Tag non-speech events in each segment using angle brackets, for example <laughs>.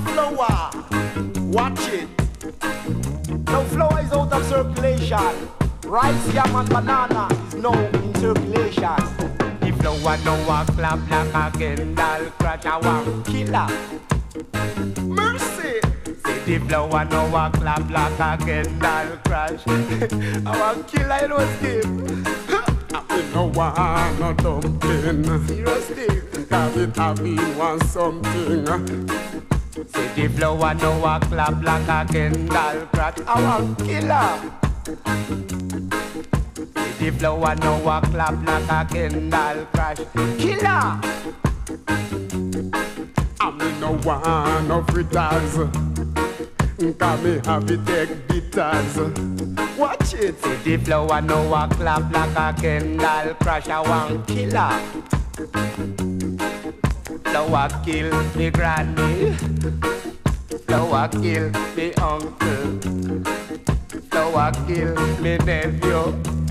flour. Watch it. No flour is out of circulation. Rice, yam and banana is now in circulation. The flour now a clap like a Kendal crash. <laughs> I want killer. Mercy. Say the flour now a clap like a Kendal crash. I want killer, you know, Steve. No want no dumpling. Serious Steve. Cause it have me want something. The flour now a clap like a Kendal crash. I want killer. The flour now a clap like a Kendal crash. Killer. I'm me no want no fritters. Cause me have it take bitters. Watch it. The flour now a clap like a Kendal crash. I want killer. Flour kill the granny. Flour kill the uncle. Flour kill me nephew.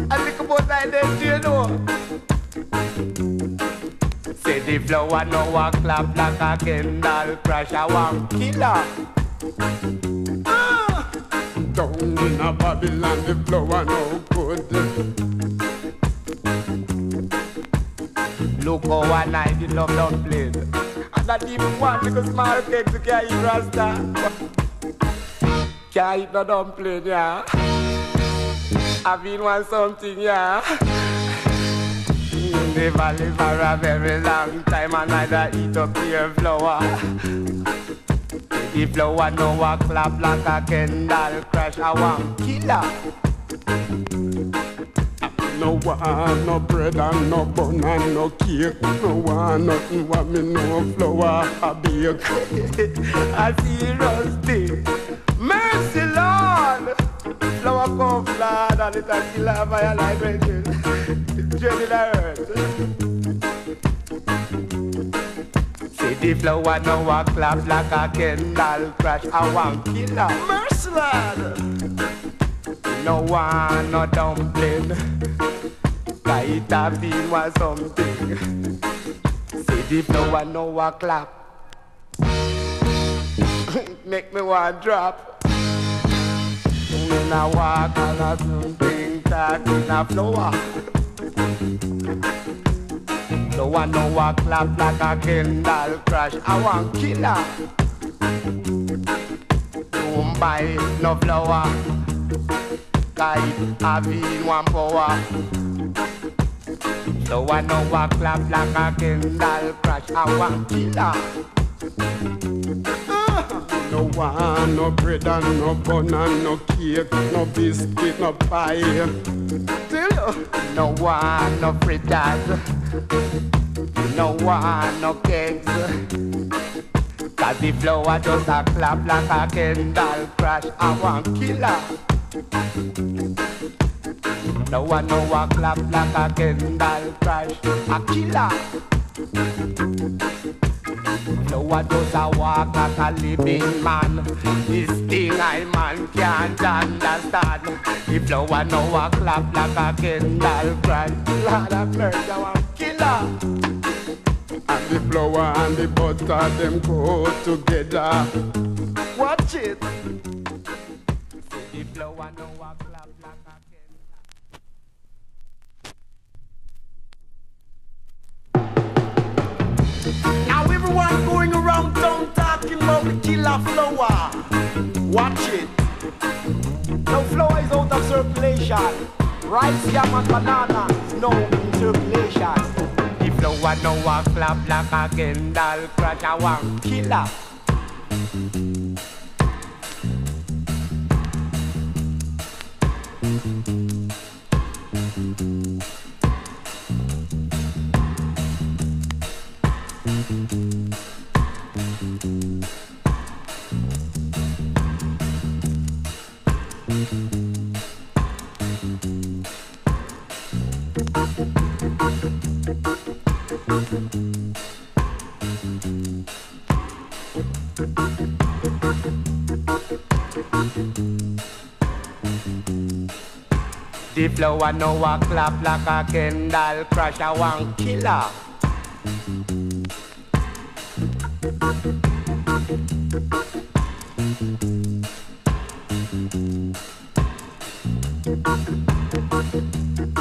I think about that nephew, you know. Say the flour now a clap like a Kendal crash. I want killer. Ah! Down in a Babylon, the flour no good. Look how one night the love dumpling. And that even one little small cake to carry eat rasta. Can't eat no dumpling, yeah. I been want something, yeah. In the valley for a very long time and neither eat up your flour. The flour no a clap like a Kendal crash. I want killer. No want no bread and no bun and no cake. No want nothing what me no flour a bake. I see rusty. Mercy, Lord. Flour come flat and it a kill a fire like raging. <laughs> Journey the earth. See the flour now a clap like a Kendal crash. I want killer. Mercy, lad. No one no dumpling. It a been was something. See the flour now a clap. <laughs> Make me want drop. When I walk on a something talk in a flour. No one no a clap like a Kendal crash. I want killer. Don't buy no flour. Cause I been one power. So I know a clap like a Kendal crash. I want killer. No want no bread and no bun and no cake, no biscuit, no pie. Tell you. No one, no fritters. No one, no cakes. Cause the flour just a clap like a Kendal crash. I want killer. No one know a clap like a Kendal crash. A killer. No one just a walk like a living man. This thing I man can't understand. Flour no a clap like a Kendal crash. Lord of mercy, want killer. And the flour and the butter, them go together. Watch it. The killer flour. Watch it. No flour is out of circulation. Rice, yam and banana no now circulation. The flour no a clap like a Kendal crash. I want killer. The flour no a clap like a Kendal crash. I want killer. Down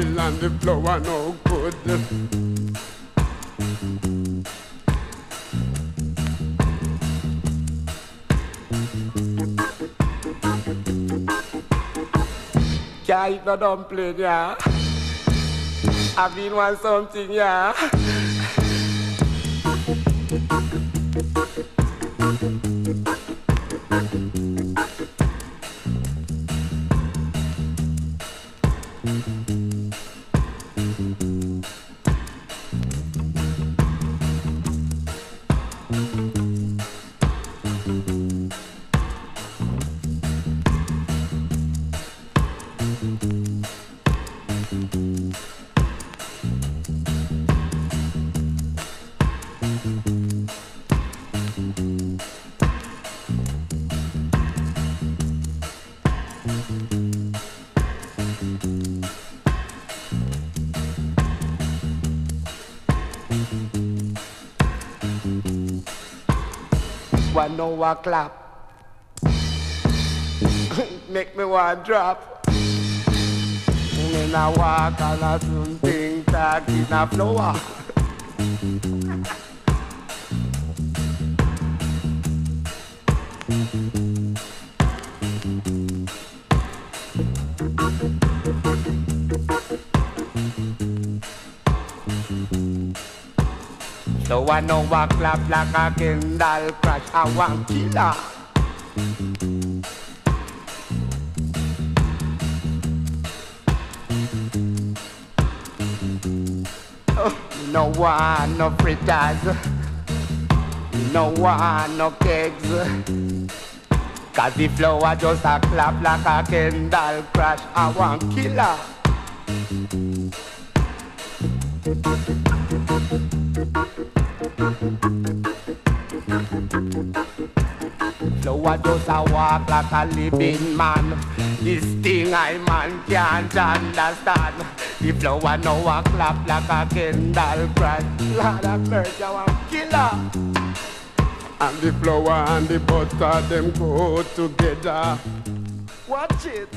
Babylon, the flour no good. Can't eat no dumpling, yeah. I've been want something, yeah. One know a clap. <laughs> Make me one drop. And I walk and I something talk in a flour. So I know I clap like a Kendal crash. I want killer. Oh, no one, no fritters. No one, no kegs. Cause the flour just a clap like a Kendal crash. I want killer. Flour just a walk like a living man. This thing I man can't understand. The flour now a clap like a Kendal crash. Lord of mercy, I want killer. And the flour and the butter, them go together. Watch it.